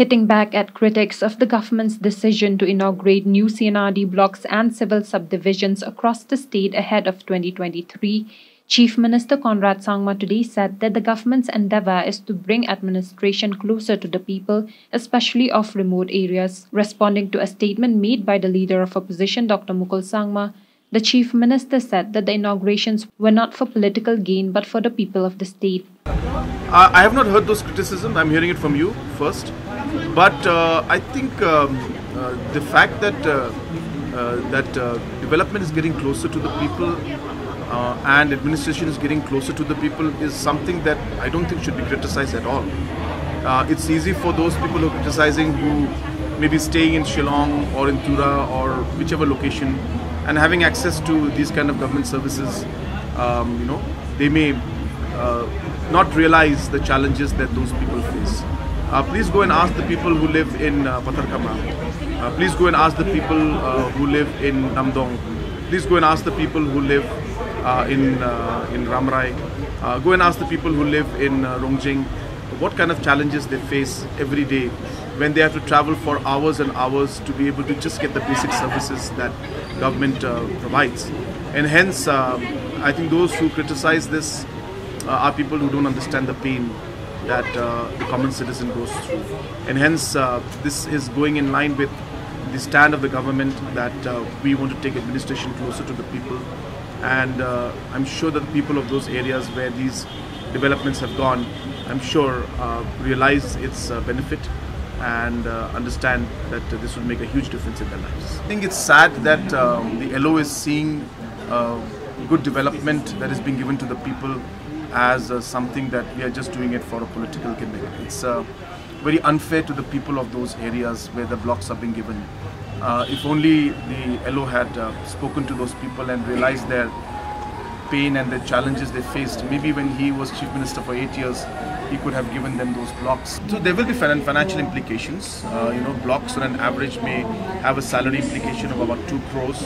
hitting back at critics of the government's decision to inaugurate new CNRD blocks and civil subdivisions across the state ahead of 2023. Chief Minister Conrad Sangma today said that the government's endeavor is to bring administration closer to the people, especially of remote areas. Responding to a statement made by the leader of opposition, Dr. Mukul Sangma, the Chief Minister said that the inaugurations were not for political gain but for the people of the state. Uh, I have not heard those criticisms. I'm hearing it from you first. But uh, I think um, uh, the fact that uh, uh, that uh, development is getting closer to the people and administration is getting closer to the people is something that I don't think should be criticized at all. it's easy for those people who are criticizing who may be staying in Shillong or in Tura or whichever location and having access to these kind of government services, um, you know, they may not realize the challenges that those people face. Uh, please go and ask the people who live in uh, Patharkhmah. Uh, please go and ask the people uh, who live in Namdong. Please go and ask the people who live uh, in uh, in Ramrai. Uh, go and ask the people who live in uh, Rongjeng what kind of challenges they face every day when they have to travel for hours and hours to be able to just get the basic services that government provides. And hence, I think those who criticize this are people who don't understand the pain that uh, the common citizen goes through. And hence, uh, this is going in line with the stand of the government that uh, we want to take administration closer to the people. And uh, I'm sure that the people of those areas where these developments have gone, I'm sure uh, realize its uh, benefit and understand that this will make a huge difference in their lives. I think it's sad that um, the LO is seeing good development that is being given to the people as uh, something that we are just doing it for a political gimmick. It's uh, very unfair to the people of those areas where the blocks are being given. Uh, if only the LO had uh, spoken to those people and realized their pain and the challenges they faced, maybe when he was chief minister for eight years, he could have given them those blocks. So there will be financial implications. Uh, you know, blocks on an average may have a salary implication of about two crores,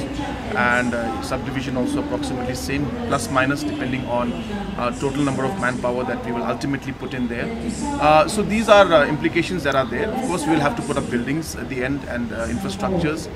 and uh, subdivision also approximately same, plus minus depending on uh, total number of manpower that we will ultimately put in there. Uh, so these are uh, implications that are there. Of course, we will have to put up buildings at the end and uh, infrastructures,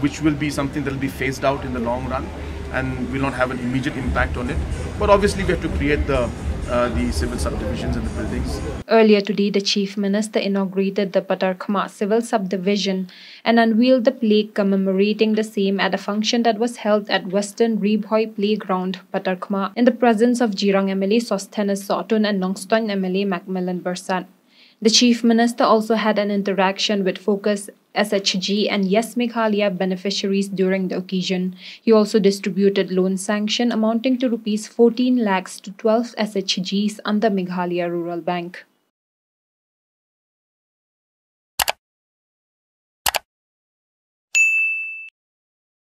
which will be something that will be phased out in the long run and will not have an immediate impact on it. But obviously, we have to create the uh, the civil subdivisions and the buildings. Earlier today, the Chief Minister inaugurated the Patharkhmah civil subdivision and unveiled the plaque commemorating the same at a function that was held at Western Ri-Bhoi Playground, Patharkhmah, in the presence of Jirang MLA Sosthenes Sohtun and Nongstoin MLA Macmillan Byrsat. The Chief Minister also had an interaction with Focus SHG and Yes Meghalaya beneficiaries during the occasion. He also distributed loan sanction amounting to rupees 14 lakhs to 12 SHGs under Meghalaya Rural Bank.